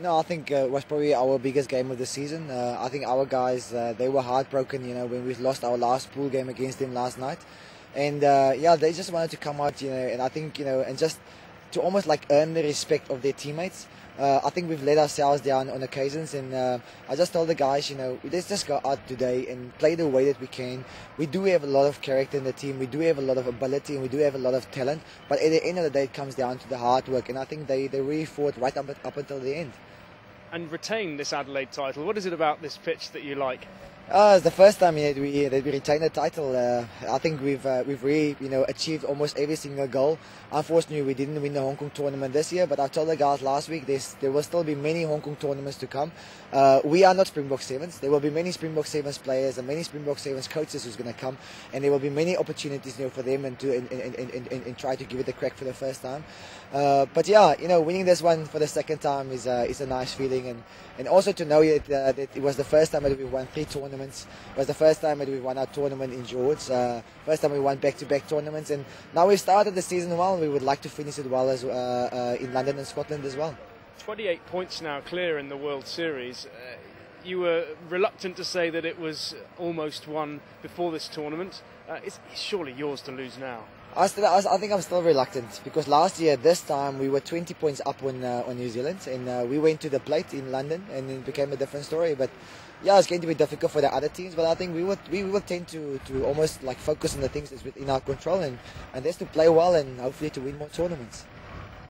No, I think uh, it was probably our biggest game of the season. Uh, I think our guys uh, they were heartbroken, you know, when we lost our last pool game against them last night, and uh, yeah, they just wanted to come out, you know, and I think you know, and just to almost like earn the respect of their teammates. Uh, I think we've let ourselves down on occasions, and uh, I just told the guys, you know, let's just go out today and play the way that we can. We do have a lot of character in the team, we do have a lot of ability, and we do have a lot of talent. But at the end of the day, it comes down to the hard work, and I think they, they really fought right up, up until the end. And retain this Adelaide title. What is it about this pitch that you like? Uh, it's the first time that we that we retained the title. Uh, I think we've uh, we've really you know achieved almost every single goal. Unfortunately, we didn't win the Hong Kong tournament this year, but I told the guys last week there will still be many Hong Kong tournaments to come. Uh, we are not Springbok Sevens. There will be many Springbok Sevens players and many Springbok Sevens coaches who's going to come, and there will be many opportunities you know, for them and to and, and, and, and, and try to give it a crack for the first time. Uh, but yeah, you know, winning this one for the second time is uh, is a nice feeling, and, and also to know that, that it was the first time that we won three tournaments. It was the first time that we won our tournament in George. Uh, first time we won back-to-back tournaments, and now we've started the season well. We would like to finish it well as uh, uh, in London and Scotland as well. 28 points now clear in the World Series. You were reluctant to say that it was almost won before this tournament. it's surely yours to lose now. I, still, I, think I'm still reluctant because last year this time we were 20 points up on uh, on New Zealand and uh, we went to the plate in London and it became a different story. But yeah, it's going to be difficult for the other teams. But I think we will we will tend to, to almost like focus on the things that's within our control and and that's to play well and hopefully to win more tournaments.